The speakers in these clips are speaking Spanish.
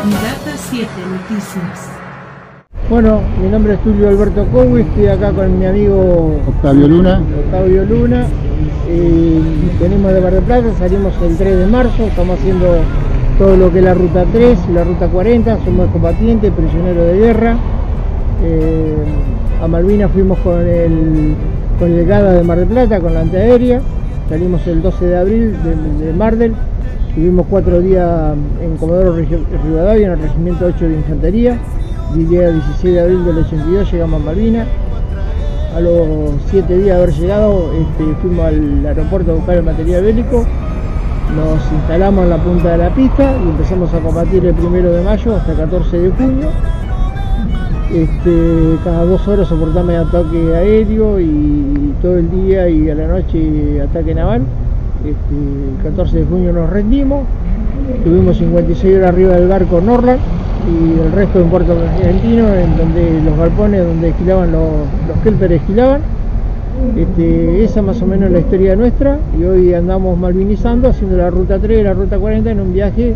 Data 7 Noticias. Bueno, mi nombre es Tulio Alberto Cowi, estoy acá con mi amigo Octavio Luna. Octavio Luna. Eh, venimos de Mar del Plata, salimos el 3 de marzo, estamos haciendo todo lo que es la ruta 3 y la ruta 40, somos combatientes, prisioneros de guerra. Eh, a Malvinas fuimos con el con el GADA de Mar del Plata, con la antiaérea, salimos el 12 de abril de, de Mardel, Tuvimos cuatro días en Comodoro Rivadavia, en el Regimiento 8 de Infantería. El día 16 de abril del 82 llegamos a Malvinas. A los siete días de haber llegado, este, fuimos al aeropuerto a buscar el material bélico. Nos instalamos en la punta de la pista y empezamos a combatir el primero de mayo hasta el 14 de junio. Este, cada dos horas soportamos ataque aéreo y todo el día y a la noche ataque naval. Este, el 14 de junio nos rendimos, tuvimos 56 horas arriba del barco Norland y el resto en Puerto Argentino, en donde los galpones donde esquilaban los, los esquilaban. Este, esa más o menos la historia nuestra y hoy andamos malvinizando haciendo la ruta 3 y la ruta 40 en un viaje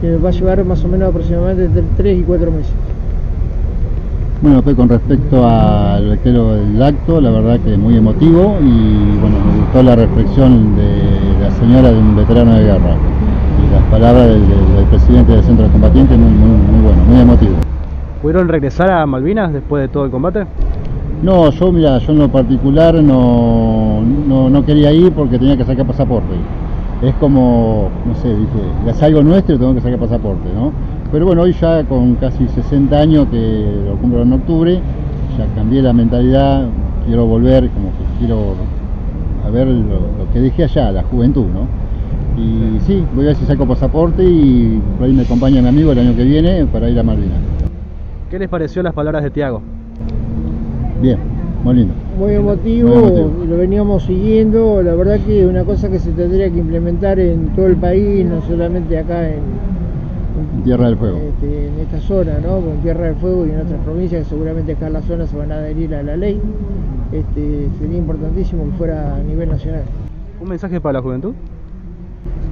que nos va a llevar más o menos aproximadamente entre 3 y 4 meses. Bueno, pues con respecto al del acto, la verdad que muy emotivo y bueno, me gustó la reflexión de señora de un veterano de guerra y las palabras del, del presidente del centro de combatientes muy, muy, muy bueno, muy emotivo. ¿Pudieron regresar a Malvinas después de todo el combate? No, yo mira, yo en lo particular no, no, no quería ir porque tenía que sacar pasaporte. Es como, no sé, dije, ya salgo nuestro y tengo que sacar pasaporte, ¿no? Pero bueno, hoy ya con casi 60 años que lo cumplo en octubre, ya cambié la mentalidad, quiero volver, como que quiero a ver lo, lo que dejé allá, la juventud, ¿no? Y sí, voy a ver si saco pasaporte y por ahí me acompaña mi amigo el año que viene para ir a Malvinas. ¿Qué les pareció las palabras de Tiago? Bien, muy lindo. Muy emotivo, Muy emotivo. lo veníamos siguiendo, la verdad que es una cosa que se tendría que implementar en todo el país, no solamente acá en, Tierra del Fuego. este, en esta zona, ¿no? Con Tierra del Fuego y en otras provincias que seguramente acá en la zona se van a adherir a la ley. Este, sería importantísimo que fuera a nivel nacional. ¿Un mensaje para la juventud?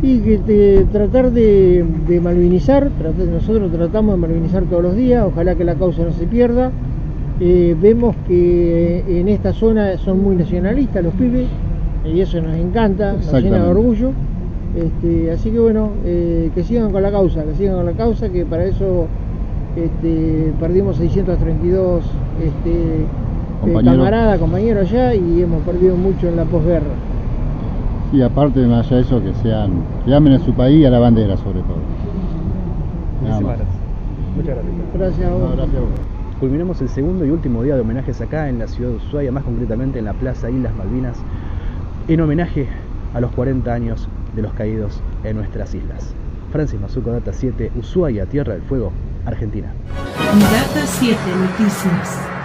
Y que te- tratar de, de malvinizar, tratar- nosotros tratamos de malvinizar todos los días, ojalá que la causa no se pierda. Eh, vemos que en esta zona son muy nacionalistas los pibes y eso nos encanta, nos llena de orgullo. Este, así que bueno, eh, que sigan con la causa, que sigan con la causa, que para eso este, perdimos 632 este, eh, Compañero. camaradas, compañeros allá y hemos perdido mucho en la posguerra. Y aparte, más allá de eso, que sean, que amen a su país y a la bandera sobre todo. Nada más. Muchas gracias. Gracias a vos. No, gracias a vos. Culminamos el segundo y último día de homenajes acá en la ciudad de Ushuaia, más concretamente en la Plaza Islas Malvinas, en homenaje a los 40 años de los caídos en nuestras islas. Francis Mazuco, Data 7, Ushuaia, Tierra del Fuego, Argentina. Data 7 Noticias.